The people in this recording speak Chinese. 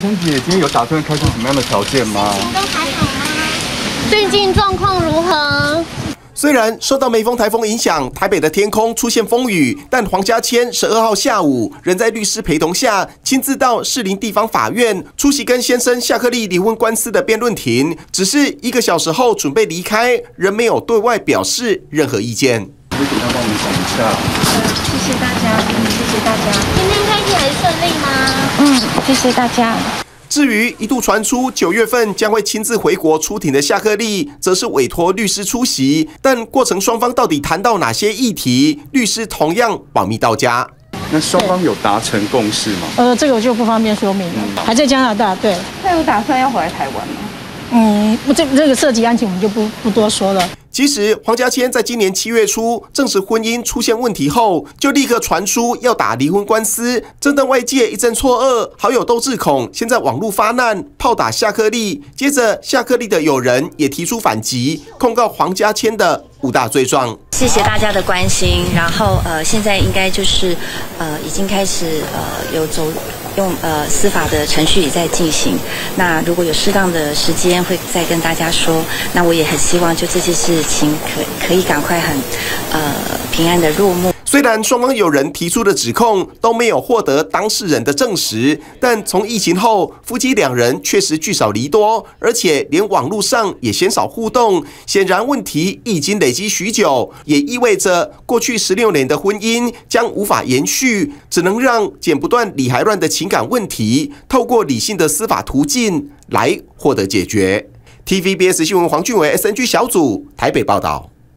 春姐今天有打算开出什么样的条件吗？都还好吗？最近状况如何？虽然受到梅峰台风影响，台北的天空出现风雨，但黄家千十二号下午仍在律师陪同下，亲自到士林地方法院出席跟先生夏克立离婚官司的辩论庭。只是一个小时后准备离开，仍没有对外表示任何意见。为什么要帮我们讲一下？谢谢大家，嗯，谢谢大家，今天开庭很顺利吗？嗯，谢谢大家。至于一度传出九月份将会亲自回国出庭的夏克立，则是委托律师出席，但过程双方到底谈到哪些议题，律师同样保密到家。那双方有达成共识吗？呃，这个我就不方便说明了。还在加拿大，对。他有打算要回来台湾吗？嗯，这这个涉及案情，我们就不不多说了。其实黄家千在今年七月初证实婚姻出现问题后，就立刻传出要打离婚官司，震得外界一阵错愕，好友都自恐。现在网络发难，炮打夏克立，接着夏克立的友人也提出反击，控告黄家千的五大罪状。谢谢大家的关心，然后呃，现在应该就是呃，已经开始呃，有走用呃司法的程序也在进行。那如果有适当的时间，会再跟大家说。那我也很希望就这些事情可可以赶快很呃平安的落幕。虽然双方有人提出的指控都没有获得当事人的证实，但从疫情后，夫妻两人确实聚少离多，而且连网络上也鲜少互动。显然问题已经累积许久，也意味着过去十六年的婚姻将无法延续，只能让剪不断理还乱的情感问题，透过理性的司法途径来获得解决。TVBS 新闻黄俊伟 SNG 小组台北报道。